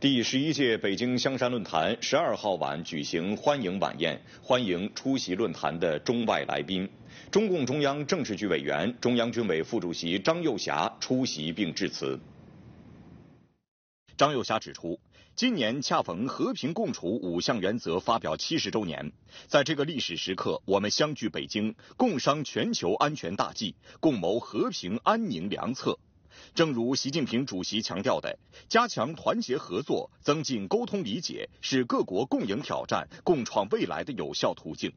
第十一届北京香山论坛十二号晚举行欢迎晚宴，欢迎出席论坛的中外来宾。中共中央政治局委员、中央军委副主席张又侠出席并致辞。张又侠指出，今年恰逢和平共处五项原则发表七十周年，在这个历史时刻，我们相聚北京，共商全球安全大计，共谋和平安宁良策。正如习近平主席强调的，加强团结合作，增进沟通理解，是各国共赢挑战、共创未来的有效途径。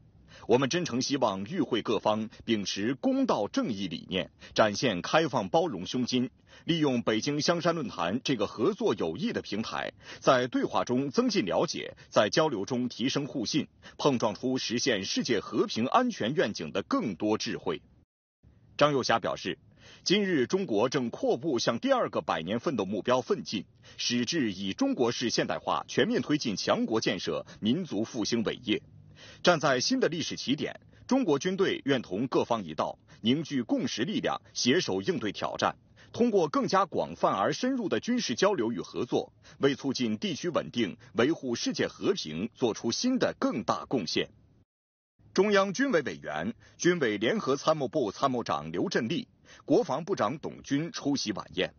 我们真诚希望与会各方秉持公道正义理念，展现开放包容胸襟，利用北京香山论坛这个合作有益的平台，在对话中增进了解，在交流中提升互信，碰撞出实现世界和平安全愿景的更多智慧。张又侠表示。今日，中国正阔步向第二个百年奋斗目标奋进，矢志以中国式现代化全面推进强国建设、民族复兴伟业。站在新的历史起点，中国军队愿同各方一道，凝聚共识力量，携手应对挑战，通过更加广泛而深入的军事交流与合作，为促进地区稳定、维护世界和平做出新的更大贡献。中央军委委员、军委联合参谋部参谋长刘振利。国防部长董军出席晚宴，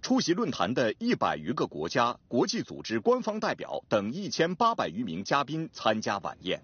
出席论坛的一百余个国家、国际组织官方代表等一千八百余名嘉宾参加晚宴。